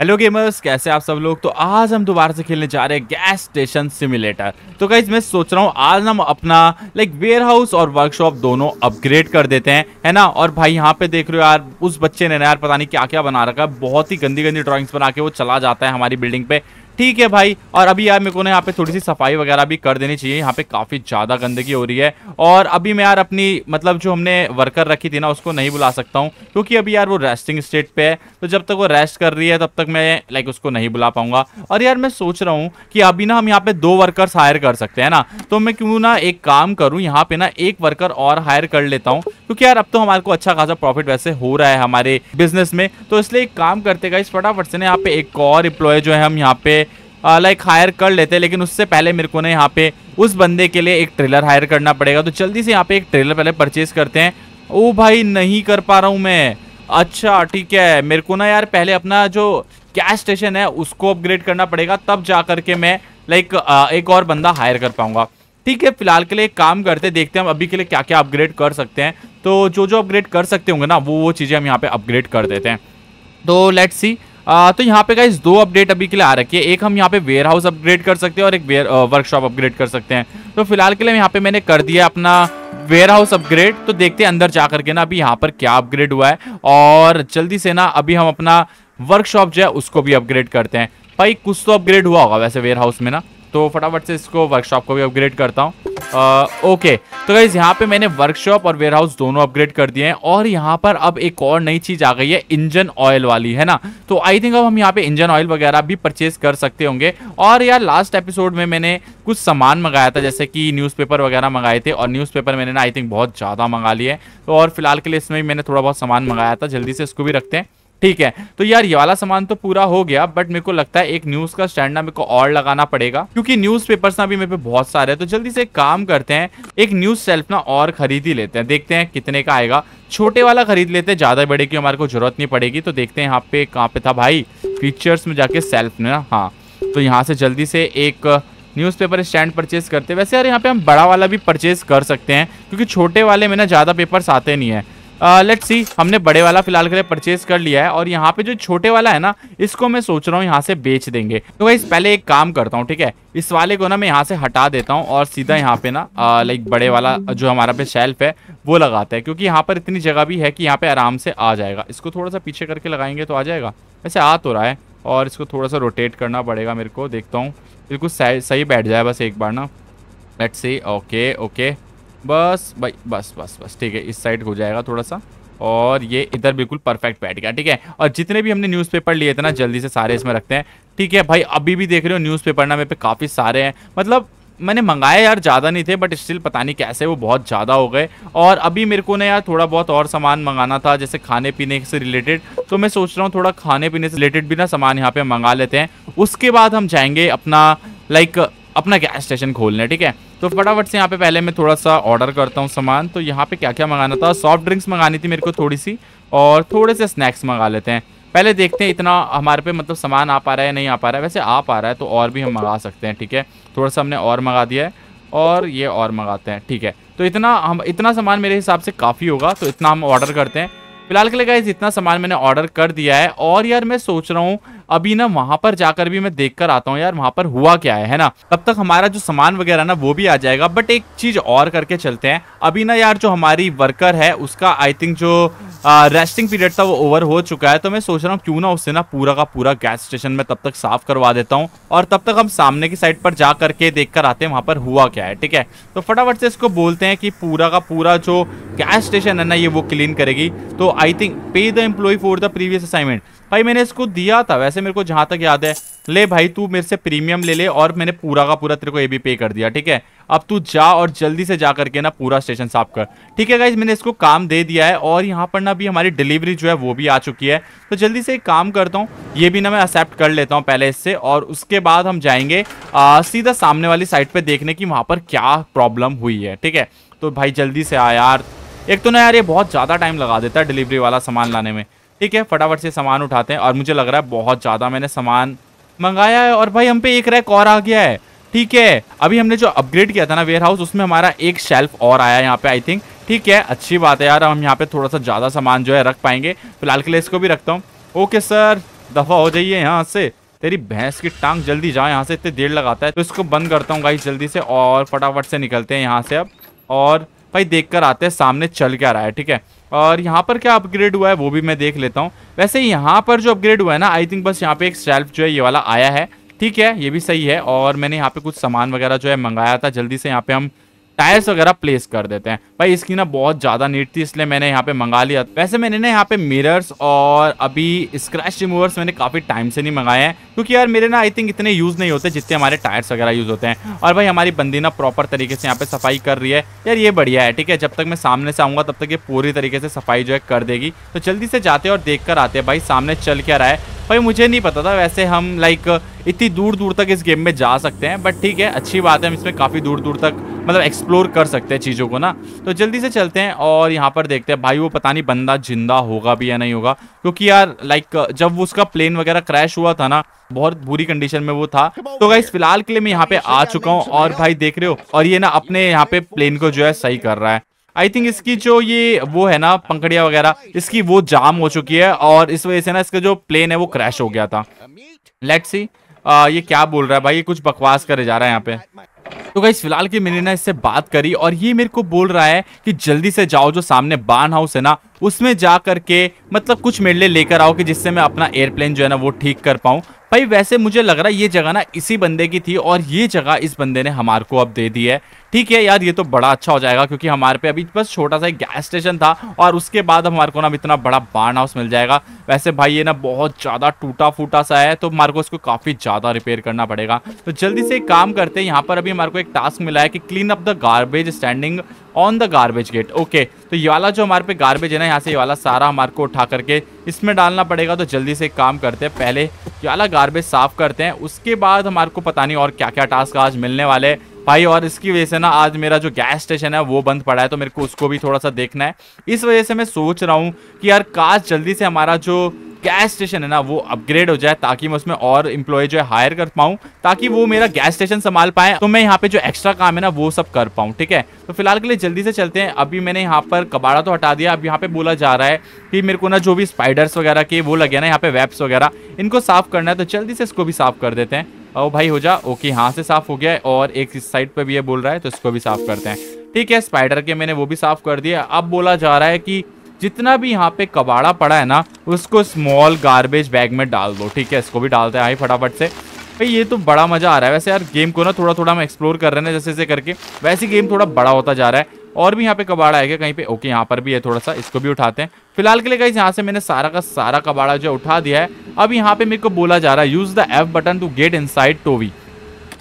Hello gamers कैसे आप सब लोग? तो आज हम दोबारा से खेलने जा रहे हैं गैस स्टेशन सिमुलेटर तो गाइज़ मैं सोच रहा हूँ, आज हम अपना लाइक वेयर हाउस और वर्कशॉप दोनों अपग्रेड कर देते हैं, है ना? और भाई, यहाँ पे देख रहे हो यार, उस बच्चे ने यार पता नहीं क्या क्या बना रखा है। बहुत ही गंदी गंदी ड्राइंग्स बना के वो चला जाता है हमारी बिल्डिंग पे। ठीक है भाई। और अभी यार मेरे को ना यहाँ पे थोड़ी सी सफ़ाई वगैरह भी कर देनी चाहिए। यहाँ पे काफ़ी ज़्यादा गंदगी हो रही है। और अभी मैं यार अपनी मतलब जो हमने वर्कर रखी थी ना, उसको नहीं बुला सकता हूँ। क्योंकि अभी यार वो रेस्टिंग स्टेट पे है। तो जब तक वो रेस्ट कर रही है, तब तक मैं लाइक उसको नहीं बुला पाऊँगा। और यार मैं सोच रहा हूँ कि अभी ना हम यहाँ पे दो वर्कर्स हायर कर सकते हैं ना। तो मैं क्यों ना एक काम करूँ, यहाँ पे ना एक वर्कर और हायर कर लेता हूँ। क्योंकि यार अब तो हमारे को अच्छा खासा प्रॉफिट वैसे हो रहा है हमारे बिज़नेस में। तो इसलिए एक काम करते इस फटाफट से ना यहाँ पे एक और एम्प्लॉय जो है हम यहाँ पे लाइक हायर कर लेते लेकिन उससे पहले मेरे को ना यहाँ पे उस बंदे के लिए एक ट्रेलर हायर करना पड़ेगा। तो जल्दी से यहाँ पे एक ट्रेलर पहले परचेज करते हैं। ओ भाई, नहीं कर पा रहा हूँ मैं। अच्छा ठीक है। मेरे को ना यार पहले अपना जो गैस स्टेशन है, उसको अपग्रेड करना पड़ेगा। तब जा करके मैं लाइक एक और बंदा हायर कर पाऊँगा। ठीक है, फ़िलहाल के लिए एक काम करते देखते हैं हम अभी के लिए क्या क्या अपग्रेड कर सकते हैं। तो जो जो अपग्रेड कर सकते होंगे ना वो वो चीज़ें हम यहाँ पे अपग्रेड कर देते हैं। तो लेट्स सी आ, तो यहाँ पे का दो अपडेट अभी के लिए आ रखी है। एक हम यहाँ पे वेयर हाउस अपग्रेड कर सकते हैं और एक वेयर वर्कशॉप अपग्रेड कर सकते हैं। तो फ़िलहाल के लिए यहाँ पे मैंने कर दिया अपना वेयर हाउस अपग्रेड तो देखते हैं अंदर जा करके ना अभी यहाँ पर क्या अपग्रेड हुआ है। और जल्दी से ना अभी हम अपना वर्कशॉप जो है उसको भी अपग्रेड करते हैं। भाई कुछ तो अपग्रेड हुआ होगा वैसे वेयर हाउस में ना। तो फटाफट से इसको वर्कशॉप को भी अपग्रेड करता हूँ। ओके तो गाइज़ यहाँ पे मैंने वर्कशॉप और वेयरहाउस दोनों अपग्रेड कर दिए हैं और यहाँ पर अब एक और नई चीज़ आ गई है, इंजन ऑयल वाली, है ना? तो आई थिंक अब हम यहाँ पे इंजन ऑयल वगैरह भी परचेज कर सकते होंगे। और यार लास्ट एपिसोड में मैंने कुछ सामान मंगाया था, जैसे कि न्यूज़पेपर वगैरह मंगाए थे और न्यूज़पेपर मैंने ना आई थिंक बहुत ज़्यादा मंगा लिए तो और फ़िलहाल के लिए इसमें भी मैंने थोड़ा बहुत सामान मंगाया था, जल्दी से इसको भी रखते हैं। ठीक है। तो यार ये वाला सामान तो पूरा हो गया बट मेरे को लगता है एक न्यूज़ का स्टैंड ना मेरे को और लगाना पड़ेगा, क्योंकि न्यूज़ पेपर्स ना भी मेरे पे बहुत सारे हैं। तो जल्दी से काम करते हैं, एक न्यूज़ सेल्फ ना और खरीद ही लेते हैं, देखते हैं कितने का आएगा। छोटे वाला खरीद लेते हैं, ज़्यादा बड़े की हमारे को ज़रूरत नहीं पड़ेगी तो देखते हैं यहाँ पे कहाँ पे था भाई फीचर्स में जाके सेल्फ ने ना हाँ। तो यहाँ से जल्दी से एक न्यूज़पेपर स्टैंड परचेज करते हैं। वैसे यार यहाँ पे हम बड़ा वाला भी परचेज कर सकते हैं, क्योंकि छोटे वाले में ना ज़्यादा पेपर्स आते नहीं है। लेट्स सी हमने बड़े वाला फ़िलहाल के लिए परचेज कर लिया है और यहाँ पे जो छोटे वाला है ना, इसको मैं सोच रहा हूँ यहाँ से बेच देंगे। तो भाई पहले एक काम करता हूँ, ठीक है? इस वाले को ना मैं यहाँ से हटा देता हूँ और सीधा यहाँ पे ना लाइक बड़े वाला जो हमारा पे शेल्फ है, वो लगाते हैं, क्योंकि यहाँ पर इतनी जगह भी है कि यहाँ पे आराम से आ जाएगा। इसको थोड़ा सा पीछे करके लगाएँगे तो आ जाएगा। वैसे आ तो रहा है और इसको थोड़ा सा रोटेट करना पड़ेगा मेरे को, देखता हूँ। बिल्कुल सही बैठ जाए बस एक बार ना। लेट्स सी ओके ओके बस, भाई, बस बस बस, ठीक है, इस साइड हो जाएगा थोड़ा सा और ये इधर बिल्कुल परफेक्ट बैठ गया, ठीक है? और जितने भी हमने न्यूज़पेपर लिए थे ना, जल्दी से सारे इसमें रखते हैं। ठीक है, भाई, अभी भी देख रहे हो न्यूज़पेपर ना मेरे पे काफ़ी सारे हैं। मतलब मैंने मंगाए यार, ज़्यादा नहीं थे बट स्टिल पता नहीं कैसे वो बहुत ज़्यादा हो गए। और अभी मेरे को ना यार, थोड़ा बहुत और सामान मंगाना था, जैसे खाने पीने से रिलेटेड तो मैं सोच रहा हूँ, थोड़ा खाने पीने से रिलेटेड भी ना सामान यहाँ पे मंगा लेते हैं। उसके बाद हम जाएँगे अपना लाइक अपना गैस स्टेशन खोलने, ठीक है? तो फटाफट से यहाँ पे पहले मैं थोड़ा सा ऑर्डर करता हूँ सामान। तो यहाँ पे क्या क्या मंगाना था? सॉफ्ट ड्रिंक्स मंगानी थी मेरे को थोड़ी सी और थोड़े से स्नैक्स मंगा लेते हैं। पहले देखते हैं इतना हमारे पे मतलब सामान आ पा रहा है नहीं आ पा रहा है। वैसे आ पा रहा है तो और भी हम मंगा सकते हैं, ठीक है? थोड़ा सा हमने और मंगा दिया है और ये और मंगाते हैं, ठीक है? तो इतना हम, इतना सामान मेरे हिसाब से काफ़ी होगा तो इतना हम ऑर्डर करते हैं। फ़िलहाल के लिए गाइज़ इतना सामान मैंने ऑर्डर कर दिया है और यार मैं सोच रहा हूँ अभी ना वहाँ पर जाकर भी मैं देख कर आता हूँ यार, वहाँ पर हुआ क्या है है ना? तब तक हमारा जो सामान वगैरह ना, वो भी आ जाएगा बट एक चीज़ और करके चलते हैं। अभी ना यार, जो हमारी वर्कर है, उसका आई थिंक जो रेस्टिंग पीरियड था, वो ओवर हो चुका है तो मैं सोच रहा हूँ क्यों ना उससे ना पूरा का पूरा गैस स्टेशन में तब तक साफ़ करवा देता हूँ, और तब तक हम सामने की साइड पर जा करके देख कर आते हैं, वहाँ पर हुआ क्या है, ठीक है? तो फटाफट से इसको बोलते हैं कि पूरा का पूरा जो गैस स्टेशन है ना, ये वो क्लीन करेगी। तो I think pay the employ for the previous assignment भाई मैंने इसको दिया था वैसे मेरे को जहाँ तक याद है। ले भाई तू मेरे से प्रीमियम ले ले और मैंने पूरा का पूरा तेरे को ये भी पे कर दिया ठीक है? अब तू जा और जल्दी से जा करके ना पूरा स्टेशन साफ़ कर। ठीक है गाइज़ मैंने इसको काम दे दिया है और यहाँ पर ना भी हमारी डिलीवरी जो है वो भी आ चुकी है। तो जल्दी से एक काम करता हूँ ये भी ना मैं एक्सेप्ट कर लेता हूँ पहले इससे और उसके बाद हम जाएँगे आ, सीधा सामने वाली साइड पर देखने की वहाँ पर क्या प्रॉब्लम हुई है ठीक है? तो भाई जल्दी से आ यार। एक तो ना यार ये बहुत ज़्यादा टाइम लगा देता है डिलीवरी वाला सामान लाने में। ठीक है, फटाफट से सामान उठाते हैं और मुझे लग रहा है बहुत ज़्यादा मैंने सामान मंगाया है और भाई हम पे एक रैक और आ गया है। ठीक है, अभी हमने जो अपग्रेड किया था ना वेयर हाउस उसमें हमारा एक शेल्फ और आया यहाँ पे आई थिंक ठीक है, अच्छी बात है यार हम यहाँ पे थोड़ा सा ज़्यादा सामान जो है रख पाएँगे। फ़िलहाल के लिए इसको भी रखता हूँ। ओके सर दफ़ा हो जाइए यहाँ से। तेरी भैंस की टांग जल्दी जाए यहाँ से इतनी देर लगाता है तो इसको बंद करता हूँ गाइस जल्दी से और फटाफट से निकलते हैं यहाँ से अब। और भाई देख कर आते हैं, सामने चल क्या रहा है, ठीक है। और यहाँ पर क्या अपग्रेड हुआ है, वो भी मैं देख लेता हूँ। वैसे यहाँ पर जो अपग्रेड हुआ है ना आई थिंक बस यहाँ पे एक शेल्फ जो है, ये वाला आया है। ठीक है, ये भी सही है और मैंने यहाँ पे कुछ सामान वगैरह जो है मंगाया था, जल्दी से यहाँ पे हम टायर्स वगैरह प्लेस कर देते हैं। भाई, इसकी ना बहुत ज़्यादा नीट थी, इसलिए मैंने यहाँ पे मंगा लिया। वैसे मैंने ना यहाँ पे मिरर्स और अभी स्क्रैच रिमूवर्स मैंने काफ़ी टाइम से नहीं मंगाए हैं, क्योंकि यार मेरे ना आई थिंक इतने यूज़ नहीं होते जितने हमारे टायर्स वगैरह यूज़ होते हैं। और भाई, हमारी बंदी ना प्रॉपर तरीके से यहाँ पे सफ़ाई कर रही है। यार, ये बढ़िया है, ठीक है? जब तक मैं सामने से आऊँगा, तब तक ये पूरी तरीके से सफ़ाई जो है कर देगी। तो जल्दी से जाते और देख कर आते हैं, भाई, सामने चल क्या रहा है। भाई मुझे नहीं पता था वैसे हम लाइक इतनी दूर दूर तक इस गेम में जा सकते हैं बट ठीक है अच्छी बात है हम इसमें काफ़ी दूर दूर तक मतलब एक्सप्लोर कर सकते हैं चीज़ों को ना। तो जल्दी से चलते हैं और यहाँ पर देखते हैं भाई वो पता नहीं बंदा ज़िंदा होगा भी या नहीं होगा क्योंकि यार लाइक जब उसका प्लेन वगैरह क्रैश हुआ था ना बहुत बुरी कंडीशन में वो था। तो गाइस फ़िलहाल के लिए मैं यहाँ पे आ चुका हूँ और भाई देख रहे हो और ये ना अपने यहाँ पे प्लेन को जो है सही कर रहा है। आई थिंक इसकी जो ये वो है ना पंखड़िया वगैरह, इसकी वो जाम हो चुकी है और इस वजह से ना इसका जो प्लेन है वो क्रैश हो गया था। लेट सी ये क्या बोल रहा है भाई? ये कुछ बकवास करे जा रहा है यहाँ पे। तो भाई फ़िलहाल की मैंने ना इससे बात करी और ये मेरे को बोल रहा है कि जल्दी से जाओ, जो सामने बान हाउस है ना उसमें जा करके मतलब कुछ मेरे लिए लेकर आओ कि जिससे मैं अपना एयरप्लेन जो है ना वो ठीक कर पाऊँ। भाई, वैसे मुझे लग रहा है ये जगह ना इसी बंदे की थी और ये जगह इस बंदे ने हमारे को अब दे दी है। ठीक है यार, ये तो बड़ा अच्छा हो जाएगा क्योंकि हमारे पे अभी बस छोटा सा एक गैस स्टेशन था और उसके बाद हमारे को ना इतना बड़ा बार्न हाउस मिल जाएगा। वैसे भाई, ये ना बहुत ज़्यादा टूटा फूटा सा है तो हमारे को इसको काफ़ी ज़्यादा रिपेयर करना पड़ेगा। तो जल्दी से एक काम करते हैं, यहाँ पर अभी हमारे को एक टास्क मिला है कि clean up the garbage standing on the garbage gate okay तो ये वाला जो हमारे पे गार्बेज है ना, यहाँ से ये वाला सारा हमारे को उठा करके इसमें डालना पड़ेगा तो जल्दी से काम करते हैं, पहले ये वाला गार्बेज साफ़ करते हैं, उसके बाद हमारे को पता नहीं और क्या क्या टास्क आज मिलने वाले भाई, और इसकी वजह से ना आज मेरा जो गैस स्टेशन है, वो बंद पड़ा है तो मेरे को उसको भी थोड़ा सा देखना है। इस वजह से मैं सोच रहा हूँ कि यार, काश जल्दी से हमारा जो गैस स्टेशन है ना, वो अपग्रेड हो जाए ताकि मैं उसमें और इम्प्लॉय जो है हायर कर पाऊँ, ताकि वो मेरा गैस स्टेशन संभाल पाए तो मैं यहाँ पे जो एक्स्ट्रा काम है ना, वो सब कर पाऊँ, ठीक है? तो फ़िलहाल के लिए जल्दी से चलते हैं। अभी मैंने यहाँ पर कबाड़ा तो हटा दिया, अब यहाँ पे बोला जा रहा है कि मेरे को ना जो भी स्पाइडर्स वगैरह के वो लगे ना, यहाँ पे वेब्स वगैरह, इनको साफ़ करना है तो जल्दी से इसको भी साफ़ कर देते हैं। ओ भाई, हो जा ओके यहाँ से साफ़ हो गया है और एक इस साइड पर भी ये बोल रहा है तो इसको भी साफ़ करते हैं। ठीक है स्पाइडर के मैंने वो भी साफ़ कर दिया। अब बोला जा रहा है कि जितना भी यहाँ पे कबाड़ा पड़ा है ना, उसको स्मॉल गार्बेज बैग में डाल दो, ठीक है? इसको भी डालते हैं फटाफट से। भाई, ये तो बड़ा मज़ा आ रहा है। वैसे यार गेम को ना थोड़ा थोड़ा हम एक्सप्लोर कर रहे हैं जैसे जैसे करके। वैसे गेम थोड़ा बड़ा होता जा रहा है। और भी यहाँ पे कबाड़ा है कहीं पे? ओके, यहाँ पर भी है थोड़ा सा इसको भी उठाते हैं। फ़िलहाल के लिए कहीं यहाँ से मैंने सारा का सारा कबाड़ा जो उठा दिया है। अब यहाँ पे मेरे को बोला जा रहा है use the F button to get in towie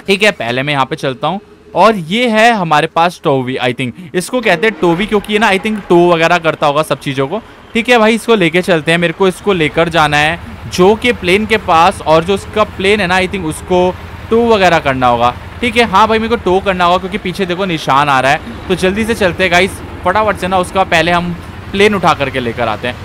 ठीक है, पहले मैं यहाँ पे चलता हूँ। और ये है हमारे पास टोवी आई थिंक इसको कहते हैं टोवी क्योंकि ये ना आई थिंक टो वगैरह करता होगा सब चीज़ों को। ठीक है भाई, इसको लेके चलते हैं। मेरे को इसको लेकर जाना है, जो कि प्लेन के पास और जो उसका प्लेन है ना आई थिंक उसको टो वगैरह करना होगा। ठीक है हाँ भाई, मेरे को टो करना होगा क्योंकि पीछे देखो निशान आ रहा है। तो जल्दी से चलते हैं गाइस फटाफट से ना, उसका पहले हम प्लेन उठा करके लेकर आते हैं।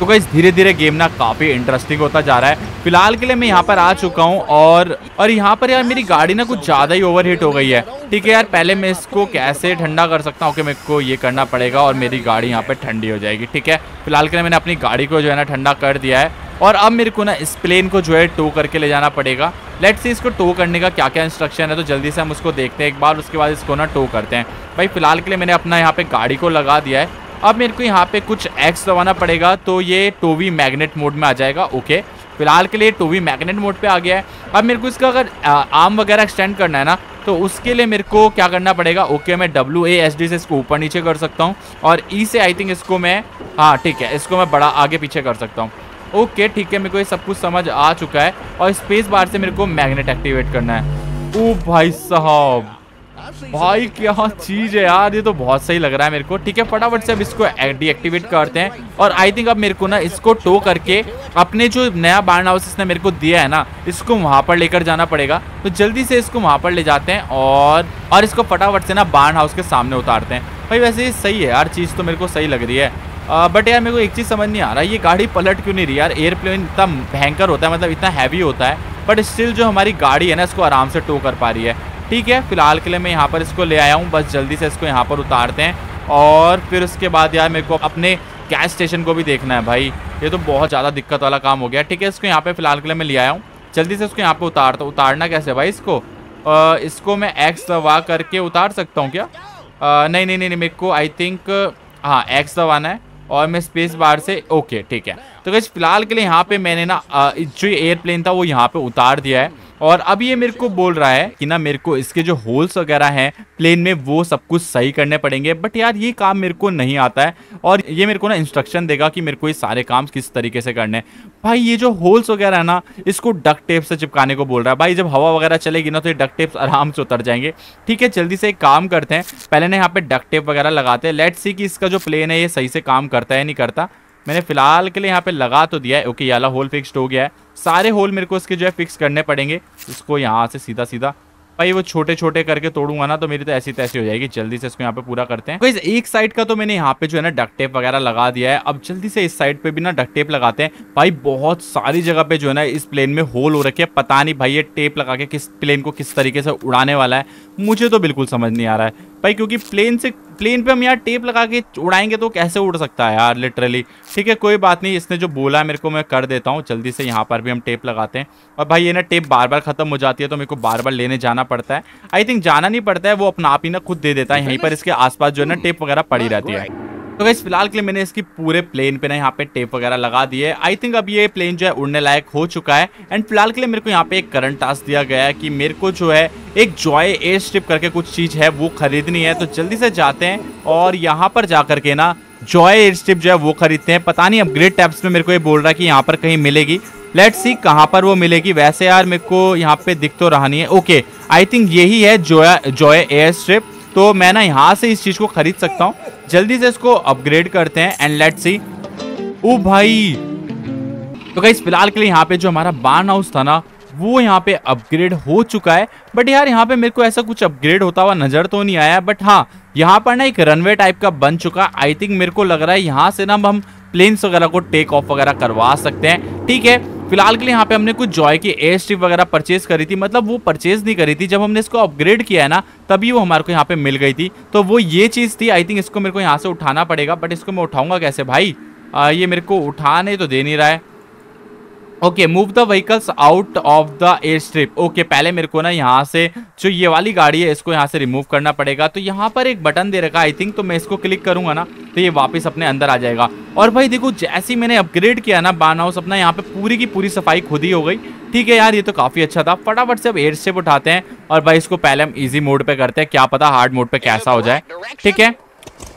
तो गाइस धीरे धीरे गेम ना काफ़ी इंटरेस्टिंग होता जा रहा है। फ़िलहाल के लिए मैं यहाँ पर आ चुका हूँ और और यहाँ पर यार मेरी गाड़ी ना कुछ ज़्यादा ही ओवर हो गई है। ठीक है यार, पहले मैं इसको कैसे ठंडा कर सकता हूँ कि मेरे को ये करना पड़ेगा और मेरी गाड़ी यहाँ पर ठंडी हो जाएगी, ठीक है? फ़िलहाल के लिए मैंने अपनी गाड़ी को जो है ना ठंडा कर दिया है और अब मेरे को ना इस प्लेन को जो है टो करके ले जाना पड़ेगा। लेट्स सी इसको टो करने का क्या क्या इंस्ट्रक्शन है तो जल्दी से हम उसको देखते हैं एक बार, उसके बाद इसको ना टो करते हैं। भाई, फ़िलहाल के लिए मैंने अपना यहाँ पे गाड़ी को लगा दिया है। अब मेरे को यहाँ पे कुछ एक्स दबाना पड़ेगा तो ये टोवी मैग्नेट मोड में आ जाएगा, ओके। फ़िलहाल के लिए टोवी मैग्नेट मोड पे आ गया है। अब मेरे को इसका अगर आर्म वगैरह एक्सटेंड करना है ना तो उसके लिए मेरे को क्या करना पड़ेगा, ओके, मैं डब्ल्यू ए एस डी से इसको ऊपर नीचे कर सकता हूँ, और ई e से आई थिंक इसको मैं हाँ ठीक है, इसको मैं बड़ा आगे पीछे कर सकता हूँ। ओके, ठीक है, मेरे को ये सब कुछ समझ आ चुका है, और स्पेस बार से मेरे को मैग्नेट एक्टिवेट करना है। ओ भाई साहब। भाई, क्या चीज़ है यार? ये तो बहुत सही लग रहा है मेरे को। ठीक है, फटाफट से अब इसको डीएक्टिवेट करते हैं। और आई थिंक अब मेरे को ना इसको टो करके अपने जो नया बार्न हाउस इसने मेरे को दिया है ना, इसको वहाँ पर लेकर जाना पड़ेगा। तो जल्दी से इसको वहाँ पर ले जाते हैं और और इसको फटाफट से ना बार्न हाउस के सामने उतारते हैं। भाई, वैसे ये सही है यार, चीज़ तो मेरे को सही लग रही है। बट यार मेरे को एक चीज़ समझ नहीं आ रहा, ये गाड़ी पलट क्यों नहीं रही यार? एयरप्लेन इतना भयंकर होता है मतलब इतना हैवी होता है बट स्टिल जो हमारी गाड़ी है ना, इसको आराम से टो कर पा रही है। ठीक है फ़िलहाल के लिए मैं यहाँ पर इसको ले आया हूँ। बस जल्दी से इसको यहाँ पर उतारते हैं और फिर उसके बाद यार मेरे को अपने गैस स्टेशन को भी देखना है भाई। ये तो बहुत ज़्यादा दिक्कत वाला काम हो गया। ठीक है इसको यहाँ पर फ़िलहाल के लिए मैं ले आया हूँ। जल्दी से उसको यहाँ पर उतारता हूँ उतारना कैसे भाई इसको? आ, इसको मैं एक्स दबा करके उतार सकता हूँ क्या? आ, नहीं नहीं नहीं मेरे को आई थिंक हाँ एक्स दबाना है और मैं स्पेस बार से ओके ठीक है। तो कैसे फ़िलहाल के लिए यहाँ पे मैंने ना जो एयरप्लेन था वो यहाँ पे उतार दिया है। और अब ये मेरे को बोल रहा है कि ना मेरे को इसके जो होल्स वगैरह हैं प्लेन में वो सब कुछ सही करने पड़ेंगे। बट यार, ये काम मेरे को नहीं आता है। और ये मेरे को ना इंस्ट्रक्शन देगा कि मेरे को ये सारे काम किस तरीके से करने भाई, ये जो होल्स वगैरह है ना, इसको डक टेप से चिपकाने को बोल रहा है। भाई, जब हवा वगैरह चलेगी ना तो ये डक टेप आराम से उतर जाएँगे। ठीक है, जल्दी से एक काम करते हैं। पहले ना यहाँ पे डक टेप वगैरह लगाते हैं। लेट सी कि इसका जो प्लेन है, ये सही से काम करता है नहीं करता। मैंने फ़िलहाल के लिए यहाँ पे लगा तो दिया है। ओके ये वाला होल फिक्स्ड हो गया है। सारे होल मेरे को इसके जो है फिक्स करने पड़ेंगे। इसको यहाँ से सीधा सीधा भाई, वो छोटे छोटे करके तोड़ूँगा ना तो मेरी तो ऐसी तैसी हो जाएगी। जल्दी से इसको यहाँ पे पूरा करते हैं। तो एक साइड का तो मैंने यहाँ पे जो है ना डक टेप वगैरह लगा दिया है। अब जल्दी से इस साइड पे भी ना डक टेप लगाते हैं। भाई, बहुत सारी जगह पे जो है ना इस प्लेन में होल हो रखे है। पता नहीं भाई, ये टेप लगा के किस प्लेन को किस तरीके से उड़ाने वाला है। मुझे तो बिल्कुल समझ नहीं आ रहा है। भाई क्योंकि प्लेन से प्लेन पे हम यार टेप लगा के उड़ाएँगे तो कैसे उड़ सकता है यार लिटरली ठीक है कोई बात नहीं इसने जो बोला है मेरे को मैं कर देता हूँ जल्दी से यहाँ पर भी हम टेप लगाते हैं। और भाई ये ना टेप बार बार खत्म हो जाती है तो मेरे को बार बार लेने जाना पड़ता है। आई थिंक जाना नहीं पड़ता है वो अपना आप ही ना खुद दे देता है यहीं पर इसके आसपास जो है ना टेप वगैरह पड़ी रहती है। तो गैस फ़िलहाल के लिए मैंने इसकी पूरे प्लेन पे ना यहाँ पे टेप वगैरह लगा दिए आई थिंक अब ये प्लेन जो है उड़ने लायक हो चुका है। एंड फ़िलहाल के लिए मेरे को यहाँ पे एक करंट टास्क दिया गया है कि मेरे को जो है एक जॉय एयर स्ट्रिप करके कुछ चीज़ है वो खरीदनी है। तो जल्दी से जाते हैं और यहाँ पर जा करके ना जॉय एयर स्ट्रिप जो है वो खरीदते हैं। पता नहीं अपग्रेड टैब्स में मेरे को ये बोल रहा है कि यहाँ पर कहीं मिलेगी। लेट सी कहाँ पर वो मिलेगी। वैसे यार मेरे को यहाँ पे दिख तो रहा नहीं है। ओके आई थिंक यही है जॉय जॉय एयर स्ट्रिप तो मैं ना यहाँ से इस चीज़ को खरीद सकता हूँ। जल्दी से इसको अपग्रेड करते हैं एंड लेट सी ओ भाई। तो कहीं फ़िलहाल के लिए यहाँ पे जो हमारा बार्न हाउस था ना, वो यहाँ पे अपग्रेड हो चुका है। बट यार, यहाँ पे मेरे को ऐसा कुछ अपग्रेड होता हुआ नज़र तो नहीं आया। बट हाँ यहाँ पर ना एक रनवे टाइप का बन चुका। है आई थिंक मेरे को लग रहा है यहाँ से ना हम प्लेन्स वगैरह को टेक ऑफ़ वगैरह करवा सकते हैं। ठीक है फ़िलहाल के लिए यहाँ पे हमने कुछ जॉय की एयर स्ट्रिप वगैरह परचेज करी थी। मतलब वो परचेज नहीं करी थी। जब हमने इसको अपग्रेड किया है ना तभी वो हमारे को यहाँ पे मिल गई थी। तो वो ये चीज़ थी। आई थिंक इसको मेरे को यहाँ से उठाना पड़ेगा बट इसको मैं उठाऊँगा कैसे भाई? आ, ये मेरे को उठाने तो दे नहीं रहा है। Okay move the vehicles out of the airstrip okay पहले मेरे को ना यहाँ से जो ये वाली गाड़ी है इसको यहाँ से रिमूव करना पड़ेगा। तो यहाँ पर एक बटन दे रखा आई थिंक तो मैं इसको क्लिक करूँगा ना तो ये वापस अपने अंदर आ जाएगा। और भाई देखो जैसे ही मैंने अपग्रेड किया ना बान हाउस अपना यहाँ पे पूरी की पूरी सफ़ाई खुद ही हो गई। ठीक है यार ये तो काफ़ी अच्छा था। फटाफट से अब एयर स्ट्रिप उठाते हैं और भाई इसको पहले हम इजी मोड पे करते हैं। क्या पता हार्ड मोड पे कैसा हो जाए। ठीक है?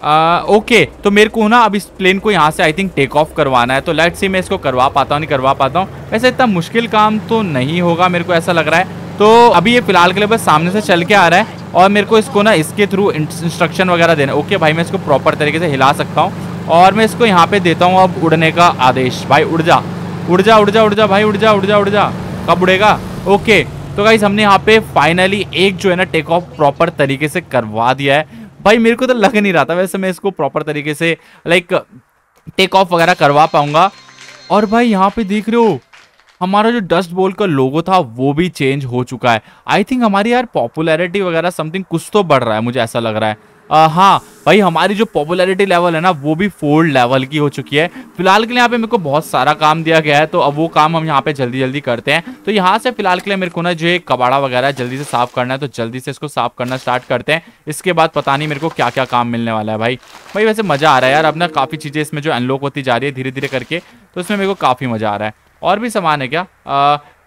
आ, ओके तो मेरे को ना अब इस प्लेन को यहाँ से आई थिंक टेक ऑफ़ करवाना है तो लेट सी मैं इसको करवा पाता हूँ नहीं करवा पाता हूँ वैसे इतना मुश्किल काम तो नहीं होगा मेरे को ऐसा लग रहा है। तो अभी ये फ़िलहाल के लिए बस सामने से चल के आ रहा है और मेरे को इसको ना इसके थ्रू इंस्ट्रक्शन वगैरह देना ओके भाई मैं इसको प्रॉपर तरीके से हिला सकता हूँ और मैं इसको यहाँ पे देता हूँ अब उड़ने का आदेश। भाई उड़ जा उड़ जा उड़ जा उड़ जा भाई उड़ जा उड़ जा उड़ जा कब उड़ेगा? ओके तो गाइज़ हमने यहाँ पे फाइनली एक जो है ना टेक ऑफ़ प्रॉपर तरीके से करवा दिया है। भाई, मेरे को तो लग नहीं रहा था वैसे मैं इसको प्रॉपर तरीके से लाइक टेक ऑफ़ वगैरह करवा पाऊँगा। और भाई, यहाँ पे देख रहे हो, हमारा जो डस्ट बोल का लोगो था, वो भी चेंज हो चुका है। आई थिंक हमारी यार पॉपुलैरिटी वगैरह समथिंग कुछ तो बढ़ रहा है, मुझे ऐसा लग रहा है। हाँ भाई, हमारी जो पॉपुलैरिटी लेवल है ना, वो भी फोल्ड लेवल की हो चुकी है। फ़िलहाल के लिए यहाँ पे मेरे को बहुत सारा काम दिया गया है तो अब वो काम हम यहाँ पे जल्दी जल्दी करते हैं। तो यहाँ से फ़िलहाल के लिए मेरे को ना जो एक कबाड़ा वगैरह जल्दी से साफ़ करना है तो जल्दी से इसको साफ़ करना स्टार्ट करते हैं। इसके बाद पता नहीं मेरे को क्या क्या काम मिलने वाला है, भाई। भाई, वैसे मज़ा आ रहा है यार, अब ना काफ़ी चीज़ें इसमें जो अनलॉक होती जा रही है धीरे धीरे करके तो इसमें मेरे को काफ़ी मज़ा आ रहा है। और भी सामान है क्या?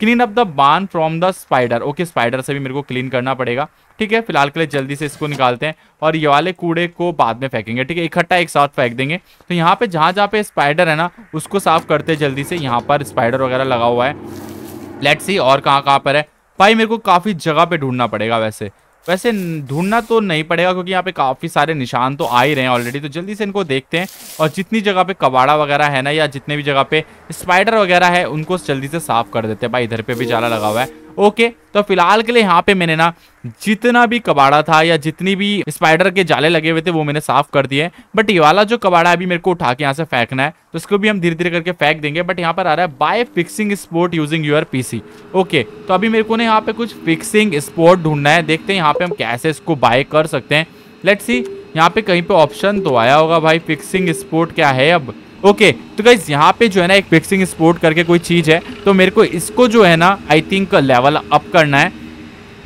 Clean up the barn from the spider okay spider से भी मेरे को क्लीन करना पड़ेगा। ठीक है, फ़िलहाल के लिए जल्दी से इसको निकालते हैं और ये वाले कूड़े को बाद में फेंकेंगे। ठीक है, इकट्ठा एक साथ फेंक देंगे। तो यहाँ पे जहाँ जहाँ पे स्पाइडर है ना, उसको साफ़ करते हैं जल्दी से यहाँ पर स्पाइडर वगैरह लगा हुआ है। लेट्स सी और कहाँ कहाँ पर है। भाई, मेरे को काफ़ी जगह पे ढूंढना पड़ेगा वैसे। वैसे ढूंढना तो नहीं पड़ेगा क्योंकि यहाँ पे काफ़ी सारे निशान तो आ ही रहे हैं ऑलरेडी तो जल्दी से इनको देखते हैं और जितनी जगह पे कबाड़ा वगैरह है ना या जितने भी जगह पे स्पाइडर वगैरह है, उनको जल्दी से साफ़ कर देते हैं। भाई, इधर पे भी जाला लगा हुआ है। ओके तो फ़िलहाल के लिए यहाँ पे मैंने ना जितना भी कबाड़ा था या जितनी भी स्पाइडर के जाले लगे हुए थे, वो मैंने साफ़ कर दिए बट ये वाला जो कबाड़ा अभी मेरे को उठा के यहाँ से फेंकना है तो इसको भी हम धीरे धीरे करके फेंक देंगे। बट यहाँ पर आ रहा है by fixing sport using your PC okay तो अभी मेरे को ना यहाँ पे कुछ फिक्सिंग स्पोर्ट ढूंढना है। देखते हैं यहाँ पे हम कैसे इसको बाय कर सकते हैं। लेट सी यहाँ पे कहीं पे ऑप्शन तो आया होगा भाई फिक्सिंग स्पोर्ट क्या है अब? ओके तो गाइज़ यहाँ पे जो है ना एक फिक्सिंग स्पोर्ट करके कोई चीज़ है तो मेरे को इसको जो है ना आई थिंक लेवल अप करना है।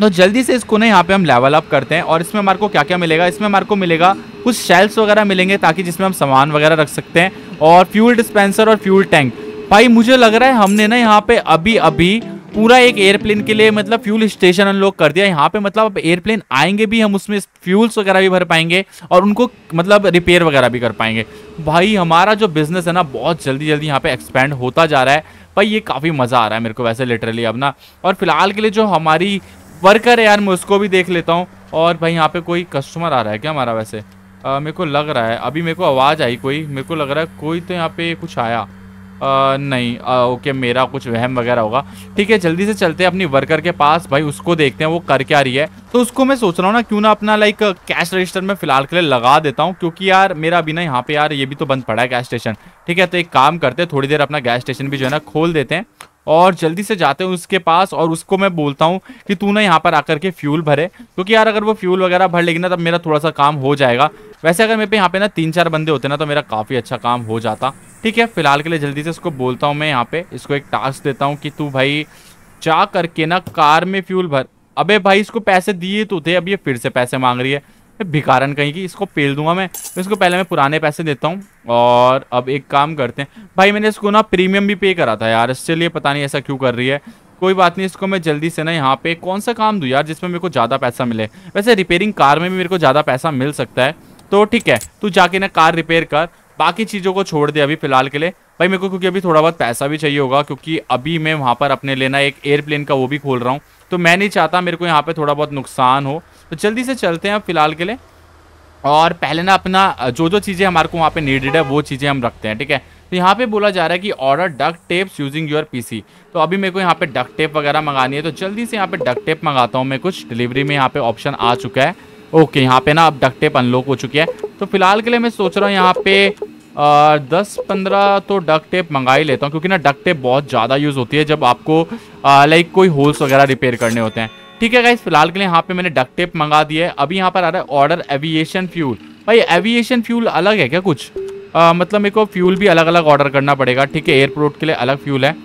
तो जल्दी से इसको ना यहाँ पे हम लेवल अप करते हैं और इसमें हमारे को क्या क्या मिलेगा? इसमें हमारे को मिलेगा कुछ शेल्स वगैरह मिलेंगे ताकि जिसमें हम सामान वगैरह रख सकते हैं और फ्यूल डिस्पेंसर और फ्यूल टैंक भाई, मुझे लग रहा है हमने ना यहाँ पे अभी अभी पूरा एक एयरप्लेन के लिए मतलब फ्यूल स्टेशन अनलॉक कर दिया। यहाँ पे मतलब अब एयरप्लेन आएँगे भी, हम उसमें फ्यूल्स वगैरह भी भर पाएँगे और उनको मतलब रिपेयर वगैरह भी कर पाएँगे। भाई, हमारा जो बिज़नेस है ना, बहुत जल्दी जल्दी यहाँ पे एक्सपेंड होता जा रहा है। भाई, ये काफ़ी मज़ा आ रहा है मेरे को वैसे लिटरली अब ना। और फ़िलहाल के लिए जो हमारी वर्कर है यार, मैं उसको भी देख लेता हूँ। और भाई, यहाँ पे कोई कस्टमर आ रहा है क्या हमारा वैसे? मेरे को लग रहा है। अभी मेरे को आवाज़ आई कोई। मेरे को लग रहा है कोई तो यहाँ पे कुछ आया। आ, नहीं आ, ओके मेरा कुछ वहम वगैरह होगा। ठीक है जल्दी से चलते हैं अपनी वर्कर के पास। भाई उसको देखते हैं वो कर क्या रही है। तो उसको मैं सोच रहा हूँ ना क्यों ना अपना लाइक कैश रजिस्टर में फ़िलहाल के लिए लगा देता हूँ क्योंकि यार मेरा अभी ना यहाँ पे यार ये भी तो बंद पड़ा है गैस स्टेशन ठीक है तो एक काम करते हैं थोड़ी देर अपना गैस स्टेशन भी जो है ना खोल देते हैं। और जल्दी से जाते हैं उसके पास और उसको मैं बोलता हूँ कि तू ना यहाँ पर आकर के फ्यूल भरे। क्योंकि यार अगर वो फ्यूल वगैरह भर लेगी ना, तब मेरा थोड़ा सा काम हो जाएगा। वैसे अगर मेरे पे यहाँ पे ना तीन चार बंदे होते ना तो मेरा काफ़ी अच्छा काम हो जाता। ठीक है, फ़िलहाल के लिए जल्दी से इसको बोलता हूँ मैं यहाँ पे। इसको एक टास्क देता हूँ कि तू भाई जा करके ना कार में फ्यूल भर। अबे भाई, इसको पैसे दिए तो थे, अब ये फिर से पैसे मांग रही है। भिकारन कहीं की, इसको पेल दूँगा मैं। तो इसको पहले मैं पुराने पैसे देता हूँ और अब एक काम करते हैं। भाई, मैंने इसको ना प्रीमियम भी पे करा था यार इसके लिए पता नहीं ऐसा क्यों कर रही है। कोई बात नहीं, इसको मैं जल्दी से ना यहाँ पे कौन सा काम दूँ यार, जिसमें मेरे को ज़्यादा पैसा मिले। वैसे रिपेयरिंग कार में भी मेरे को ज़्यादा पैसा मिल सकता है। तो ठीक है, तू जाके ना कार रिपेयर कर। बाकी चीज़ों को छोड़ दे अभी फ़िलहाल के लिए। भाई, मेरे को क्योंकि अभी थोड़ा बहुत पैसा भी चाहिए होगा, क्योंकि अभी मैं वहाँ पर अपने लेना एक एयरप्लेन का वो भी खोल रहा हूँ। तो मैं नहीं चाहता मेरे को यहाँ पर थोड़ा बहुत नुकसान हो। तो जल्दी से चलते हैं फ़िलहाल के लिए। और पहले ना अपना जो जो चीज़ें हमारे को वहाँ पे नीडेड है वो चीज़ें हम रखते हैं ठीक है? तो यहाँ पे बोला जा रहा है कि order duct tapes using your PC तो अभी मेरे को यहाँ पे डक टेप वगैरह मंगानी है तो जल्दी से यहाँ पे डक टेप मंगाता हूँ मैं कुछ। डिलीवरी में यहाँ पे ऑप्शन आ चुका है। ओके यहाँ पे ना अब डक टेप अनलॉक हो चुकी है। तो फ़िलहाल के लिए मैं सोच रहा हूँ यहाँ पे आ, दस पंद्रह तो डक टेप मंगा ही लेता हूँ क्योंकि ना डक टेप बहुत ज़्यादा यूज़ होती है जब आपको लाइक कोई होल्स वगैरह रिपेयर करने होते हैं। ठीक है गाइस फ़िलहाल के लिए यहाँ पे मैंने डक टेप मंगा दिया है। अभी यहाँ पर आ रहा है ऑर्डर एविएशन फ्यूल भाई एविएशन फ्यूल अलग है क्या कुछ? आ, मतलब मेरे को फ्यूल भी अलग अलग ऑर्डर करना पड़ेगा ठीक है? एयरपोर्ट के लिए अलग फ्यूल है।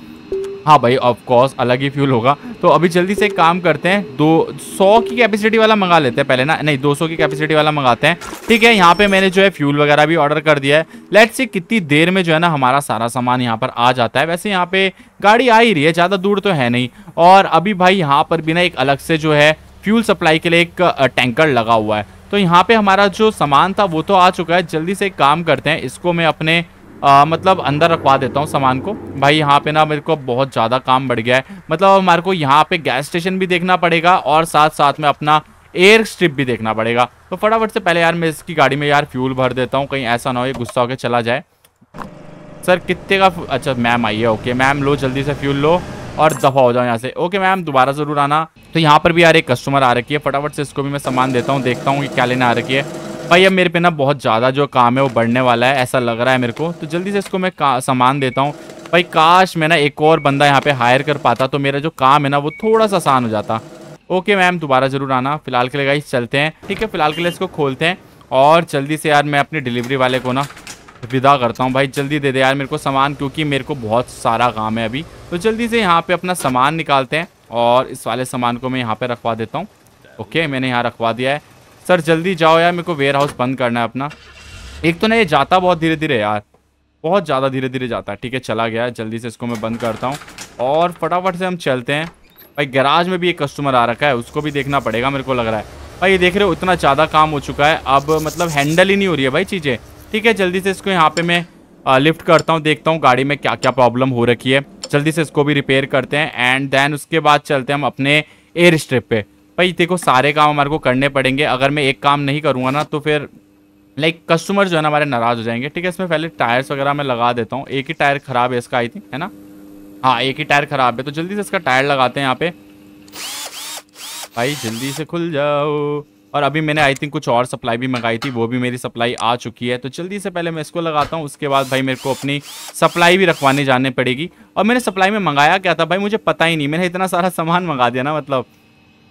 हाँ भाई ऑफ़ कोर्स अलग ही फ्यूल होगा। तो अभी जल्दी से एक काम करते हैं, दो, सौ की कैपेसिटी वाला मंगा लेते हैं पहले ना। नहीं, दो सौ की कैपेसिटी वाला मंगाते हैं। ठीक है, यहाँ पे मैंने जो है फ्यूल वगैरह भी ऑर्डर कर दिया है। लेट से कितनी देर में जो है ना हमारा सारा सामान यहाँ पर आ जाता है। वैसे यहाँ पे गाड़ी आ ही रही है, ज़्यादा दूर तो है नहीं। और अभी भाई यहाँ पर भी ना एक अलग से जो है फ्यूल सप्लाई के लिए एक टैंकर लगा हुआ है। तो यहाँ पे हमारा जो सामान था वो तो आ चुका है। जल्दी से एक काम करते हैं, इसको मैं अपने आ, मतलब अंदर रखवा देता हूँ सामान को। भाई यहाँ पे ना मेरे को बहुत ज़्यादा काम बढ़ गया है। मतलब हमारे को यहाँ पे गैस स्टेशन भी देखना पड़ेगा और साथ साथ में अपना एयर स्ट्रिप भी देखना पड़ेगा। तो फटाफट से पहले यार मैं इसकी गाड़ी में यार फ्यूल भर देता हूँ कहीं ऐसा ना हो ये गुस्सा होकर चला जाए। सर कितने का अच्छा मैम है ओके मैम लो जल्दी से फ्यूल लो और दफ़ा हो जाओ यहाँ से। ओके मैम दोबारा ज़रूर आना। तो यहाँ पर भी यार एक कस्टमर आ रखी है फटाफट से इसको भी मैं सामान देता हूँ देखता हूँ कि क्या लेने आ रखी है। भाई, अब मेरे पे ना बहुत ज़्यादा जो काम है, वो बढ़ने वाला है, ऐसा लग रहा है मेरे को। तो जल्दी से इसको मैं सामान देता हूँ। भाई, काश मैं ना एक और बंदा यहाँ पे हायर कर पाता तो मेरा जो काम है ना, वो थोड़ा सा आसान हो जाता। ओके मैम दोबारा ज़रूर आना। फ़िलहाल के लिए गाइस चलते हैं। ठीक है, फ़िलहाल के लिए इसको खोलते हैं। और जल्दी से यार, मैं अपनी डिलीवरी वाले को ना विदा करता हूँ। भाई, जल्दी दे दे यार मेरे को सामान, क्योंकि मेरे को बहुत सारा काम है अभी। तो जल्दी से यहाँ पे अपना सामान निकालते हैं। और इस वाले सामान को मैं यहाँ पे रखवा देता हूँ। ओके मैंने यहाँ रखवा दिया है। सर, जल्दी जाओ यार, मेरे को वेयर हाउस बंद करना है अपना। एक तो ना ये जाता बहुत धीरे धीरे यार। बहुत ज़्यादा धीरे धीरे जाता है। ठीक है, चला गया जल्दी से इसको मैं बंद करता हूँ। और फटाफट से हम चलते हैं। भाई गैराज में भी एक कस्टमर आ रखा है। उसको भी देखना पड़ेगा, मेरे को लग रहा है। भाई, ये देख रहे हो, इतना ज़्यादा काम हो चुका है। अब मतलब हैंडल ही नहीं हो रही है भाई चीज़ें। ठीक है, जल्दी से इसको यहाँ पे मैं लिफ्ट करता हूँ। देखता हूँ गाड़ी में क्या क्या प्रॉब्लम हो रखी है। जल्दी से इसको भी रिपेयर करते हैं। एंड देन उसके बाद चलते हैं हम अपने एयर स्ट्रिप पे। भाई, देखो, सारे काम हमारे को करने पड़ेंगे। अगर मैं एक काम नहीं करूँगा ना तो फिर लाइक कस्टमर जो है ना हमारे नाराज़ हो जाएँगे। ठीक है, इसमें पहले टायर्स वगैरह मैं लगा देता हूँ। एक ही टायर ख़राब है इसका आई थिंक है ना? हाँ एक ही टायर ख़राब है। तो जल्दी से इसका टायर लगाते हैं यहाँ पे। भाई, जल्दी से खुल जाओ। और अभी मैंने आई थिंक कुछ और सप्लाई भी मंगाई थी, वो भी मेरी सप्लाई आ चुकी है। तो जल्दी से पहले मैं इसको लगाता हूँ। उसके बाद भाई, मेरे को अपनी सप्लाई भी रखवाने जाने पड़ेगी। और मैंने सप्लाई में मंगाया क्या था भाई, मुझे पता ही नहीं। मैंने इतना सारा सामान मंगा दिया ना मतलब।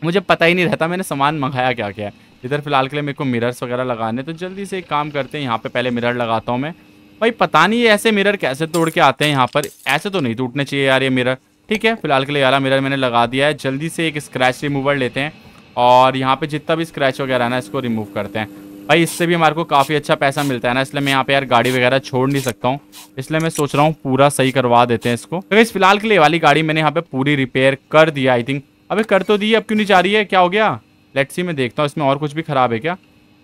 मुझे पता ही नहीं रहता, मैंने सामान मंगाया क्या क्या है। इधर फ़िलहाल के लिए मेरे को मिरर्स वगैरह लगाने तो जल्दी से एक काम करते हैं, यहाँ पे पहले मिरर लगाता हूँ मैं। भाई, पता नहीं ये ऐसे मिरर कैसे तोड़ के आते हैं यहाँ पर, ऐसे तो नहीं टूटने चाहिए यार ये मिरर ठीक है, फ़िलहाल के लिए वाला मिरर मैंने लगा दिया है, जल्दी से एक स्क्रैच रिमूवर लेते हैं, और यहाँ पे जितना भी स्क्रैच वगैरह ना, इसको रिमूव करते हैं। भाई, इससे भी हमारे को काफ़ी अच्छा पैसा मिलता है ना, इसलिए मैं यहाँ पे यार गाड़ी वगैरह छोड़ नहीं सकता हूँ। इसलिए मैं सोच रहा हूँ पूरा सही करवा देते हैं इसको। तो इस फ़िलहाल के लिए वाली गाड़ी मैंने यहाँ पे पूरी रिपेयर कर दिया आई थिंक अबे कर तो दी अब क्यों नहीं जा रही है? क्या हो गया? लेट्स सी मैं देखता हूँ, इसमें और कुछ भी खराब है क्या?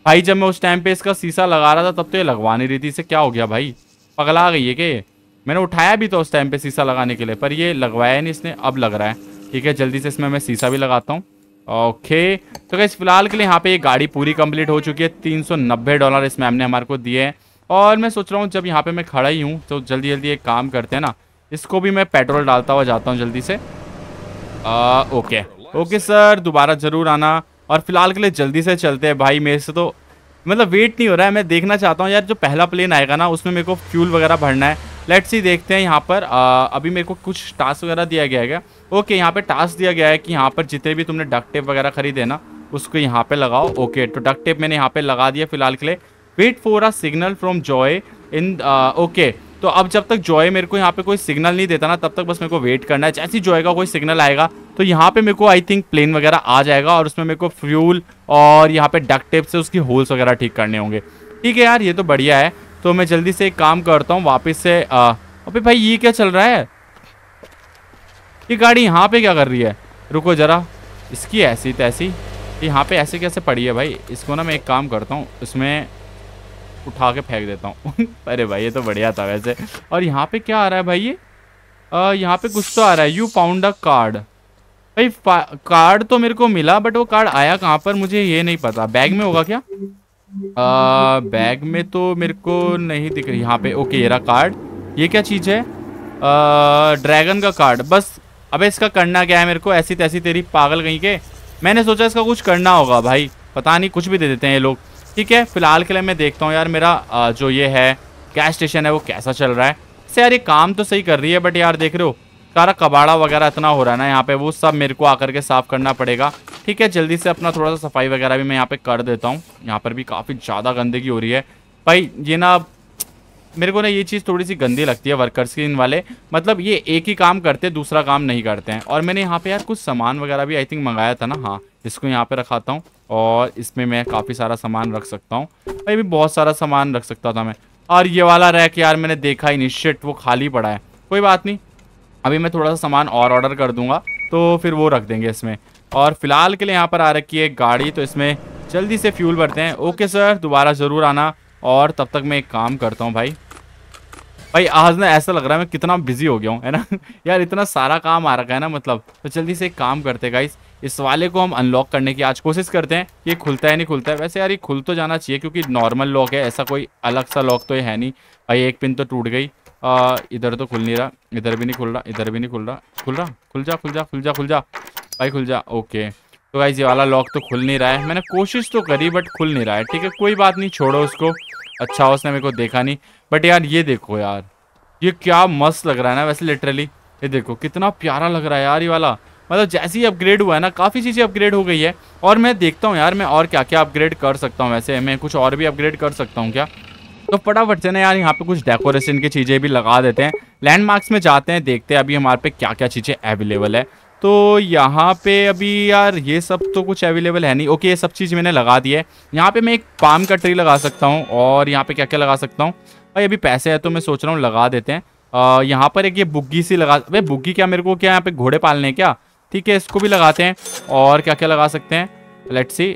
भाई, जब मैं उस टाइम पे इसका शीशा लगा रहा था, तब तो ये लगवा नहीं रही थी, इसे क्या हो गया भाई? पगला गई है कि मैंने उठाया भी था उस टाइम पे शीशा लगाने के लिए, पर ये लगवाया नहीं इसने, अब लग रहा है। ठीक है, जल्दी से इसमें मैं शीशा भी लगाता हूँ। ओके तो क्या फ़िलहाल के लिए यहाँ पे ये गाड़ी पूरी कंप्लीट हो चुकी है, तीन सौ नब्बे डॉलर इस मैम ने हमारे को दिए हैं। और मैं सोच रहा हूँ, जब यहाँ पे मैं खड़ा ही हूँ तो जल्दी जल्दी एक काम करते हैं ना, इसको भी मैं पेट्रोल डालता हुआ जाता हूँ जल्दी से। आ, ओके ओके सर दोबारा ज़रूर आना। और फ़िलहाल के लिए जल्दी से चलते हैं भाई मेरे से तो। मतलब वेट नहीं हो रहा है। मैं देखना चाहता हूँ यार जो पहला प्लेन आएगा ना उसमें मेरे को फ्यूल वगैरह भरना है। लेट्स सी देखते हैं यहाँ पर। आ, अभी मेरे को कुछ टास्क वगैरह दिया गया है ओके यहाँ पर टास्क दिया गया है कि यहाँ पर जितने भी तुमने डक टेप वगैरह खरीदे ना उसको यहाँ पे लगाओ। ओके तो डक टेप मैंने यहाँ पे लगा दिया फ़िलहाल के लिए। Wait for a signal from Joy in okay तो अब जब तक जॉय मेरे को यहाँ पे कोई सिग्नल नहीं देता ना, तब तक बस मेरे को वेट करना है। जैसे जॉय का कोई सिग्नल आएगा तो यहाँ पे मेरे को आई थिंक प्लेन वगैरह आ जाएगा और उसमें मेरे को फ्यूल और यहाँ पे डक टेप से उसकी होल्स वगैरह ठीक करने होंगे। ठीक है यार, ये तो बढ़िया है। तो मैं जल्दी से एक काम करता हूँ, वापस से अभी भाई, ये क्या चल रहा है? ये गाड़ी यहाँ पे क्या कर रही है? रुको ज़रा, इसकी ऐसी तैसी। यहाँ पे ऐसे कैसे पड़ी है भाई? इसको ना मैं एक काम करता हूँ, इसमें उठा के फेंक देता हूँ। अरे भाई ये तो बढ़िया था वैसे। और यहाँ पे क्या आ रहा है भाई ये? यहाँ पे कुछ तो आ रहा है। यू फाउंड अ कार्ड भाई कार्ड तो मेरे को मिला बट वो कार्ड आया कहाँ पर मुझे ये नहीं पता। बैग में होगा क्या? आ, बैग में तो मेरे को नहीं दिख रही। यहाँ पे ओके ये रहा कार्ड ये क्या चीज़ है? ड्रैगन का कार्ड बस अबे इसका करना क्या है मेरे को? ऐसी तैसी तेरी पागल कहीं के? मैंने सोचा इसका कुछ करना होगा भाई। पता नहीं कुछ भी दे देते हैं ये लोग। ठीक है, फ़िलहाल के लिए मैं देखता हूँ यार मेरा जो ये है गैस स्टेशन है वो कैसा चल रहा है। से यार ये काम तो सही कर रही है बट यार देख रहे हो, सारा कबाड़ा वगैरह इतना हो रहा है ना यहाँ पे, वो सब मेरे को आकर के साफ़ करना पड़ेगा। ठीक है, जल्दी से अपना थोड़ा सा सफ़ाई वगैरह भी मैं यहाँ पे कर देता हूँ। यहाँ पर भी काफ़ी ज़्यादा गंदगी हो रही है। भाई, ये ना मेरे को ना ये चीज़ थोड़ी सी गंदी लगती है वर्कर्स की इन वाले। मतलब ये एक ही काम करते दूसरा काम नहीं करते हैं। और मैंने यहाँ पे यार कुछ सामान वगैरह भी आई थिंक मंगाया था ना। हाँ इसको यहाँ पे रखाता हूँ और इसमें मैं काफ़ी सारा सामान रख सकता हूँ। भाई भी बहुत सारा सामान रख सकता था मैं। और ये वाला रैक यार मैंने देखा ही नहीं। वो खाली पड़ा है। कोई बात नहीं। अभी मैं थोड़ा सा सामान और ऑर्डर कर दूँगा तो फिर वो रख देंगे इसमें। और फ़िलहाल के लिए यहाँ पर आ रखी है गाड़ी तो इसमें जल्दी से फ्यूल भरते हैं। ओके सर दोबारा ज़रूर आना। और तब तक मैं एक काम करता हूँ भाई। भाई, आज ना ऐसा लग रहा है मैं कितना बिज़ी हो गया हूँ, है ना? यार, इतना सारा काम आ रखा है ना मतलब। तो जल्दी से एक काम करते गाइस इस वाले को हम अनलॉक करने की आज कोशिश करते हैं। ये खुलता है, नहीं खुलता है? वैसे यार, ये खुल तो जाना चाहिए, क्योंकि नॉर्मल लॉक है, ऐसा कोई अलग सा लॉक तो ये है नहीं। भाई, एक पिन तो टूट गई। इधर तो खुल नहीं रहा। इधर भी नहीं खुल रहा, इधर भी नहीं खुल रहा। खुल रहा? खुल जा खुल जा खुल जा खुल जा। भाई, खुल जा। ओके। तो भाई ये वाला लॉक तो खुल नहीं रहा है। मैंने कोशिश तो करी बट खुल नहीं रहा है। ठीक है, कोई बात नहीं, छोड़ो उसको। अच्छा उसने मेरे को देखा नहीं। बट यार, ये देखो यार। ये क्या मस्त लग रहा है ना वैसे लिटरली ये देखो, कितना प्यारा लग रहा है यार ये वाला। मतलब जैसे ही अपग्रेड हुआ है ना, काफ़ी चीज़ें अपग्रेड हो गई है। और मैं देखता हूँ यार, मैं और क्या क्या अपग्रेड कर सकता हूँ वैसे। मैं कुछ और भी अपग्रेड कर सकता हूँ क्या? तो फटाफट से ना यार, यहाँ पे कुछ डेकोरेशन की चीज़ें भी लगा देते हैं। लैंडमार्क्स में जाते हैं, देखते हैं अभी हमारे पे क्या क्या चीज़ें अवेलेबल है। तो यहाँ पे अभी यार ये सब तो कुछ अवेलेबल है नहीं। ओके ये सब चीज़ मैंने लगा दी है। यहाँ पे मैं एक पाम का ट्री लगा सकता हूँ और यहाँ पे क्या क्या लगा सकता हूँ? भाई, अभी पैसे है तो मैं सोच रहा हूँ लगा देते हैं। यहाँ पर एक ये बुग्गी सी लगा भाई बुग्गी क्या मेरे को क्या यहाँ पे घोड़े पालने क्या? ठीक है, इसको भी लगाते हैं और क्या क्या लगा सकते हैं? लेट्स सी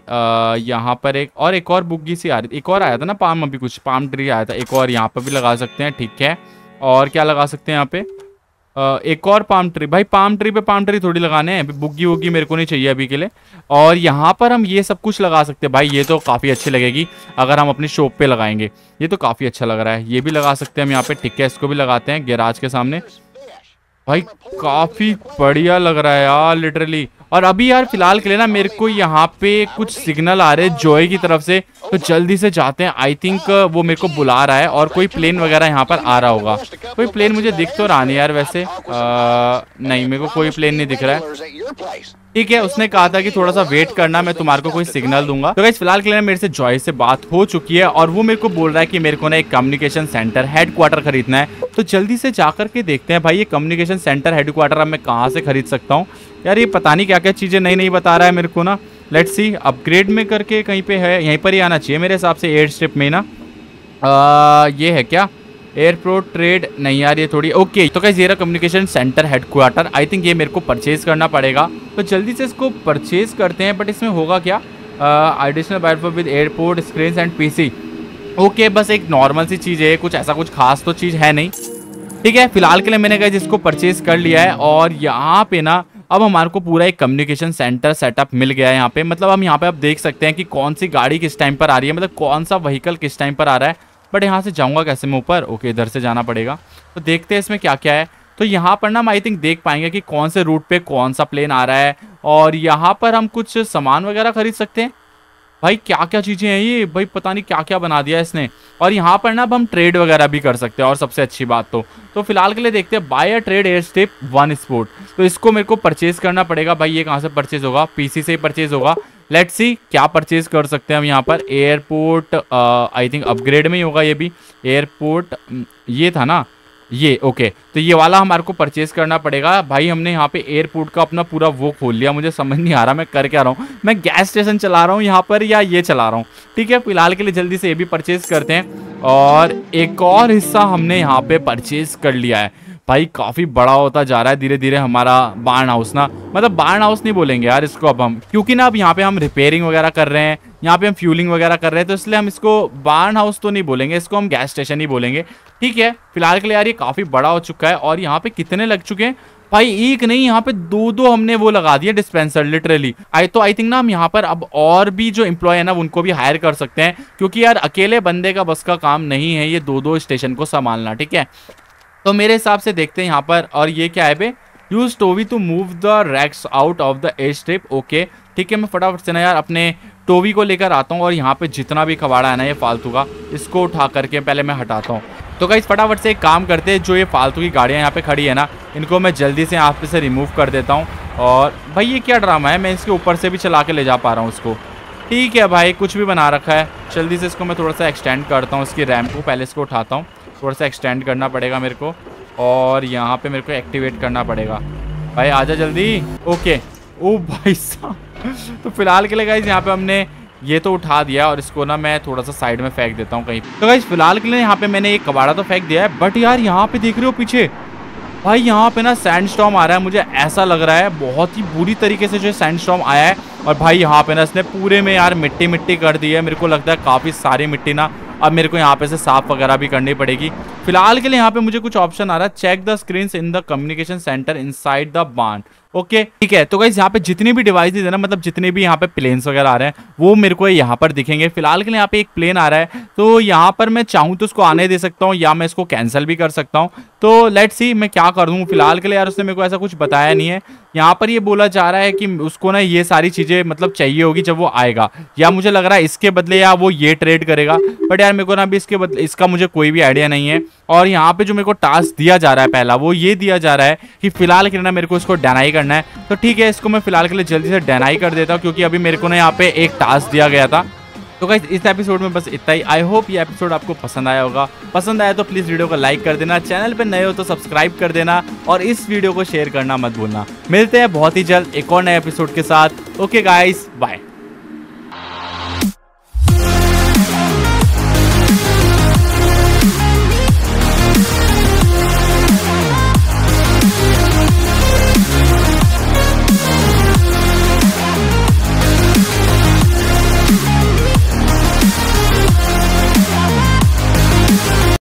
यहाँ पर एक और एक और बुग्गी सी आ रही, एक और आया था ना पाम अभी कुछ पाम ट्री आया था, एक और यहाँ पर भी लगा सकते हैं, ठीक है। और क्या लगा सकते हैं यहाँ पे? एक और पाम ट्री भाई पाम ट्री पे पाम ट्री थोड़ी लगाने हैं। बुग्गी वुग्गी मेरे को नहीं चाहिए अभी के लिए। और यहाँ पर हम ये सब कुछ लगा सकते हैं। भाई, ये तो काफ़ी अच्छी लगेगी अगर हम अपनी शॉप पे लगाएँगे। ये तो काफ़ी अच्छा लग रहा है। ये भी लगा सकते हैं हम यहाँ पे। ठीक है, इसको भी लगाते हैं। गैराज के सामने। भाई, काफ़ी बढ़िया लग रहा है यार लिटरली और अभी यार फ़िलहाल के लिए ना मेरे को यहाँ पे कुछ सिग्नल आ रहे हैं जॉय की तरफ़ से। तो जल्दी से जाते हैं। आई थिंक वो मेरे को बुला रहा है और कोई प्लेन वगैरह यहाँ पर आ रहा होगा। कोई प्लेन मुझे दिख तो रहा नहीं यार वैसे। आ, नहीं मेरे को कोई प्लेन नहीं दिख रहा है। ठीक है उसने कहा था कि थोड़ा सा वेट करना मैं तुम्हारे को कोई सिग्नल दूँगा। तो फ़िलहाल के लिए मेरे से जॉय से बात हो चुकी है और वो मेरे को बोल रहा है कि मेरे को ना एक कम्युनिकेशन सेंटर हेडक्वार्टर खरीदना है। तो जल्दी से जाकर के देखते हैं भाई ये कम्युनिकेशन सेंटर हेडक्वार्टर अब मैं कहाँ से खरीद सकता हूँ? यार ये पता नहीं क्या क्या चीज़ें नई नई बता रहा है मेरे को ना। लेट सी अपग्रेड में करके कहीं पे है यहीं पर ही आना चाहिए मेरे हिसाब से एयर स्ट्रिप में ना। आ, ये है क्या? एयरपोर्ट ट्रेड नहीं यार ये थोड़ी ओके तो कैसे ये communication centre headquarter I think ये मेरे को परचेज करना पड़ेगा। तो जल्दी से इसको परचेज करते हैं बट इसमें होगा क्या? Additional buy four with airport screen and PC okay बस एक नॉर्मल सी चीज़ है कुछ ऐसा कुछ खास तो चीज़ है नहीं। ठीक है फ़िलहाल के लिए मैंने कहा जिसको परचेज कर लिया है और यहाँ पे ना अब हमारे को पूरा एक कम्युनिकेशन सेंटर सेटअप मिल गया है यहाँ पे। मतलब हम यहाँ पे आप देख सकते हैं कि कौन सी गाड़ी किस टाइम पर आ रही है मतलब कौन सा व्हीकल किस टाइम पर आ रहा है। बट यहाँ से जाऊँगा कैसे मैं ऊपर? ओके इधर से जाना पड़ेगा। तो देखते हैं इसमें क्या क्या है। तो यहाँ पर ना हम आई थिंक देख पाएँगे कि कौन से रूट पर कौन सा प्लेन आ रहा है। और यहाँ पर हम कुछ सामान वगैरह खरीद सकते हैं। भाई क्या क्या चीज़ें हैं ये? भाई, पता नहीं क्या क्या बना दिया इसने। और यहाँ पर ना अब हम ट्रेड वगैरह भी कर सकते हैं, और सबसे अच्छी बात तो। तो फ़िलहाल के लिए देखते हैं buy a trade air step one sport तो इसको मेरे को परचेज करना पड़ेगा। भाई, ये कहाँ से परचेज होगा? पीसी से ही परचेज होगा। लेट्स सी क्या परचेज कर सकते हैं हम यहाँ पर। एयरपोर्ट आई थिंक अपग्रेड में ही होगा ये भी। एयरपोर्ट ये था ना? ये ओके तो ये वाला हमारे को परचेज करना पड़ेगा। भाई, हमने यहाँ पे एयरपोर्ट का अपना पूरा वो खोल लिया। मुझे समझ नहीं आ रहा मैं कर क्या रहा हूँ। मैं गैस स्टेशन चला रहा हूँ यहाँ पर या ये चला रहा हूँ? ठीक है, फ़िलहाल के लिए जल्दी से ये भी परचेज करते हैं। और एक और हिस्सा हमने यहाँ पे परचेज कर लिया है। भाई, काफ़ी बड़ा होता जा रहा है धीरे धीरे हमारा बार्न हाउस ना। मतलब बार्न हाउस नहीं बोलेंगे यार इसको अब हम। क्योंकि ना अब यहाँ पे हम रिपेयरिंग वगैरह कर रहे हैं। यहाँ पे हम फ्यूलिंग वगैरह कर रहे हैं तो इसलिए हम इसको बार्न हाउस तो नहीं बोलेंगे, इसको हम गैस स्टेशन ही बोलेंगे। ठीक है, फ़िलहाल के लिए यार ये काफ़ी बड़ा हो चुका है और यहाँ पे कितने लग चुके हैं? भाई, एक नहीं, यहाँ पे दो दो हमने वो लगा दिया डिस्पेंसर लिटरली आई तो आई थिंक ना हम यहाँ पर अब और भी जो एम्प्लॉय है ना, उनको भी हायर कर सकते हैं, क्योंकि यार अकेले बंदे का बस का काम नहीं है ये दो दो स्टेशन को संभालना, ठीक है? तो मेरे हिसाब से देखते हैं यहाँ पर, और ये क्या है बे? Use towie to move the racks out of the edge strip okay ठीक है, मैं फटाफट से ना यार अपने टोवी को लेकर आता हूँ और यहाँ पे जितना भी कबाड़ा है ना ये फालतू का, इसको उठा करके पहले मैं हटाता हूँ। तो कहीं फटाफट से एक काम करते हैं, जो ये फालतू की गाड़ियाँ यहाँ पे खड़ी है ना, इनको मैं जल्दी से यहाँ पे से रिमूव कर देता हूँ। और भाई, ये क्या ड्रामा है? मैं इसके ऊपर से भी चला के ले जा पा रहा हूँ उसको ठीक है भाई, कुछ भी बना रखा है। जल्दी से इसको मैं थोड़ा सा एक्सटेंड करता हूँ, इसकी रैम को पहले इसको उठाता हूँ। थोड़ा सा एक्सटेंड करना पड़ेगा मेरे को, और यहाँ पे मेरे को एक्टिवेट करना पड़ेगा। भाई आजा जल्दी। ओके ओ भाई साहब। तो फ़िलहाल के लिए गाइज़ यहाँ पे हमने ये तो उठा दिया और इसको ना मैं थोड़ा सा साइड में फेंक देता हूँ कहीं तो गाइज़ फ़िलहाल के लिए यहाँ पे मैंने एक कबाड़ा तो फेंक दिया है बट यार यहाँ पे देख रहे हो पीछे? भाई यहाँ पे ना सैंड स्टॉम आ रहा है, मुझे ऐसा लग रहा है, बहुत ही बुरी तरीके से जो सैंड स्टॉम आया है। और भाई यहाँ पे ना इसने पूरे में यार मिट्टी मिट्टी कर दी है, मेरे को लगता है काफ़ी सारी मिट्टी ना अब मेरे को यहाँ पे से साफ़ वगैरह भी करनी पड़ेगी। फ़िलहाल के लिए यहाँ पे मुझे कुछ ऑप्शन आ रहा है check the screen in the communication centre inside the bond okay, ठीक है तो गाइज़ यहाँ पे जितनी भी डिवाइसेज है ना मतलब जितने भी यहाँ पे प्लेन्स वगैरह आ रहे हैं, वो मेरे को यहाँ पर दिखेंगे। फ़िलहाल के लिए यहाँ पे एक प्लेन आ रहा है तो यहाँ पर मैं चाहूँ तो उसको आने दे सकता हूँ, या मैं इसको कैंसिल भी कर सकता हूँ। तो लेट सी मैं क्या कर दूँ? फ़िलहाल के लिए यार, उसने मेरे को ऐसा कुछ बताया नहीं है। यहाँ पर ये बोला जा रहा है कि उसको ना ये सारी चीज़ें मतलब चाहिए होगी जब वो आएगा। या मुझे लग रहा है इसके बदले या वो ये ट्रेड करेगा बट यार मेरे को ना अभी इसके बदले इसका मुझे कोई भी आइडिया नहीं है। और यहाँ पे जो मेरे को टास्क दिया जा रहा है पहला, वो ये दिया जा रहा है कि फ़िलहाल के ना मेरे को इसको डेनाई करना है। तो ठीक है, इसको मैं फ़िलहाल के लिए जल्दी से डेनाई कर देता हूँ, क्योंकि अभी मेरे को ना यहाँ पे एक टास्क दिया गया था। तो गाइस इस एपिसोड में बस इतना ही। आई होप ये एपिसोड आपको पसंद आया होगा। पसंद आया तो प्लीज़ वीडियो को लाइक कर देना। चैनल पर नए हो तो सब्सक्राइब कर देना और इस वीडियो को शेयर करना मत भूलना। मिलते हैं बहुत ही जल्द एक और नए एपिसोड के साथ। Okay guys bye